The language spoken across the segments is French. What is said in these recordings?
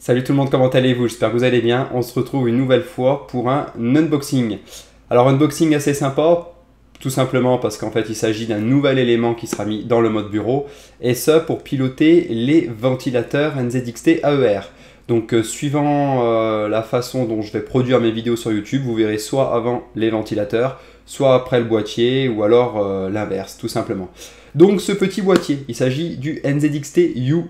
Salut tout le monde, comment allez-vous? J'espère que vous allez bien. On se retrouve une nouvelle fois pour un unboxing. Alors unboxing assez sympa, tout simplement parce qu'en fait il s'agit d'un nouvel élément qui sera mis dans le mode bureau et ce pour piloter les ventilateurs NZXT AER. Donc euh, suivant euh, la façon dont je vais produire mes vidéos sur YouTube, vous verrez soit avant les ventilateurs, soit après le boîtier ou alors euh, l'inverse tout simplement. Donc ce petit boîtier, il s'agit du NZXT U+.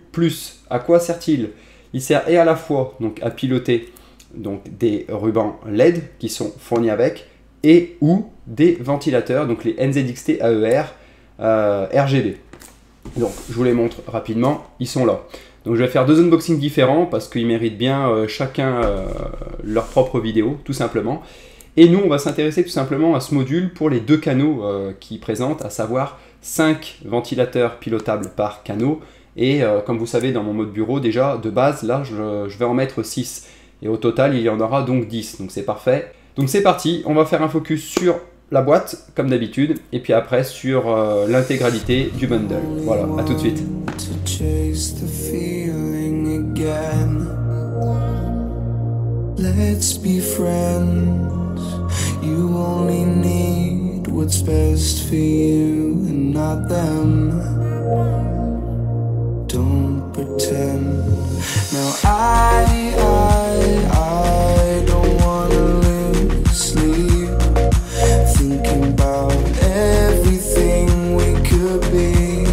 À quoi sert-il? Il sert et à la fois à piloter des rubans LED qui sont fournis avec et ou des ventilateurs, donc les NZXT AER euh, RGB. Donc je vous les montre rapidement, ils sont là. Donc je vais faire deux unboxings différents parce qu'ils méritent bien euh, chacun euh, leur propre vidéo, tout simplement. Et nous, on va s'intéresser tout simplement à ce module pour les deux canaux qui présentent, à savoir 5 ventilateurs pilotables par canot et euh, comme vous savez, dans mon mode bureau, déjà, de base, là, je, vais en mettre 6. Et au total, il y en aura donc 10. Donc c'est parfait. Donc c'est parti, on va faire un focus sur la boîte, comme d'habitude, et puis après sur euh, l'intégralité du bundle. Voilà, à tout de suite. Let's be friends. You only need what's best for you not them. don't pretend. Now I, I, I don't wanna lose sleep, thinking about everything we could be.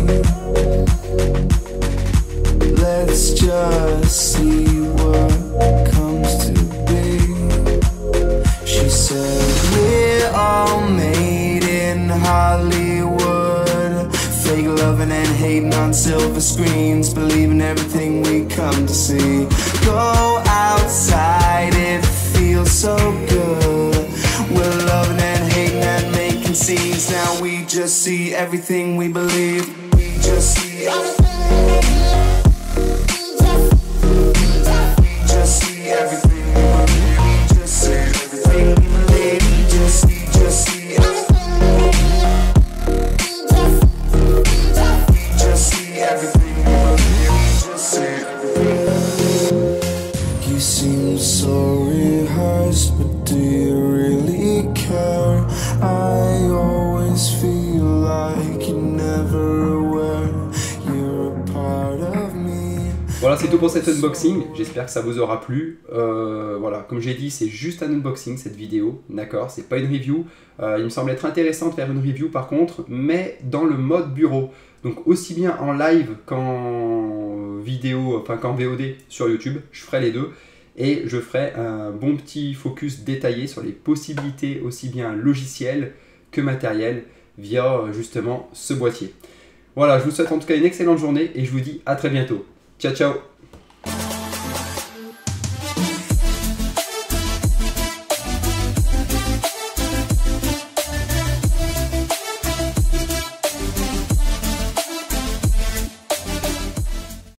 Let's just see loving and hating on silver screens, believing everything we come to see. Go outside, it feels so good. We're loving and hating and making scenes. Now we just see everything we believe. We just see everything. Voilà, c'est tout pour cet unboxing. J'espère que ça vous aura plu. Euh, voilà, comme j'ai dit, c'est juste un unboxing cette vidéo, d'accord C'est pas une review. Euh, il me semble être intéressant de faire une review par contre, mais dans le mode bureau. Donc aussi bien en live qu'en vidéo, enfin qu'en VOD sur YouTube, je ferai les deux. Et je ferai un bon petit focus détaillé sur les possibilités aussi bien logicielles que matérielles via justement ce boîtier. Voilà, je vous souhaite en tout cas une excellente journée et je vous dis à très bientôt. Ciao, ciao